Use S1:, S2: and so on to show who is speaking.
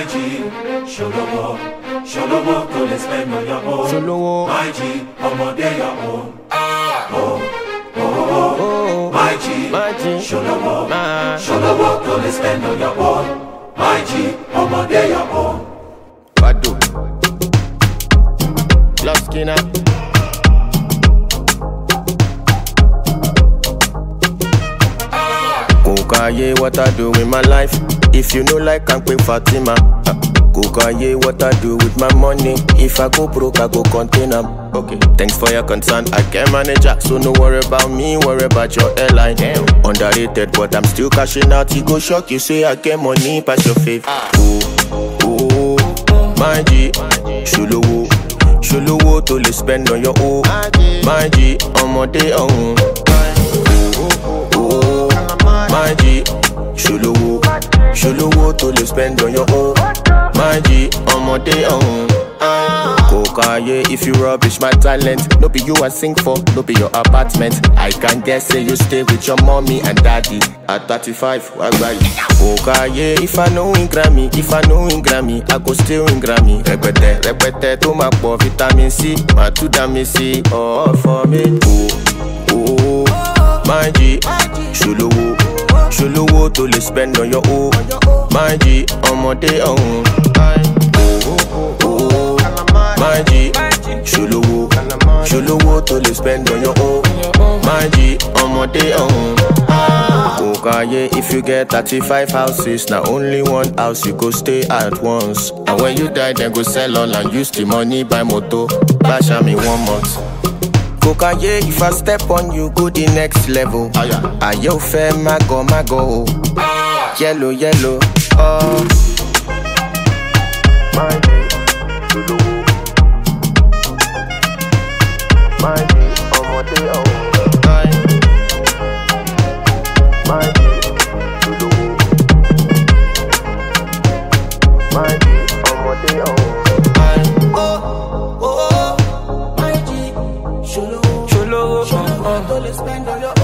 S1: My G, ṣolówó, ṣolówó tó lè spend on your own.
S2: Ṣolówó.
S1: My G, ọmọdé your own. Ah. Oh, oh, oh. My G,
S2: My G.
S1: ṣolówó,
S2: My-
S1: ṣolówó tó lè spend on your own. My G, ọmọdé your own.
S2: Badu. Love Skinner. Eh? Kokaye, what I do with my life. If you know like I'm quick Fatima. Kokaye, what I do with my money. If I go broke, I go contain. Okay, thanks for your concern. I can manage ya, so no worry about me, worry about your airline. Damn. Underrated, but I'm still cashing out. You go shock, you say I get money, pass your faith. Ah. Oh, oh, my G, ṣolówó, ṣolówó tó lè spend on your own. My G, ọmọdé ọ̀hún. Tó lè spend on your own. My G, ọmọdé ọ̀hún. Kokaye, if you rubbish my talent, no be you I sing for, no be your apartment. I can guess say you stay with your mommy and daddy. At 35, wagba you. Kokaye, if I know in Grammy, if I know in Grammy, I go still in Grammy. Rẹpẹtẹ, rẹpẹtẹ tó máa pọ̀ vitamin C, máa tún dá mi sí, for me. Oh, oh, my G, ṣolówó, ṣolówó tó lè spend on your own. My G, ọmọdé ọ̀hún. My G, ṣolówó, ṣolówó tó lè spend on your own. My G, ọmọdé ọ̀hún. Kokaye, if you get 35 houses, na only one house you go stay at once. And when you die, then go sell all and use the money buy motor. Bash in one month. Kokaye, if I step on you, go the next level. Ah, Ayé ò fẹ́ mágọ̀ mágọ̀ o. Yellow, yellow, oh.
S3: Ṣolówó tó lè spend on your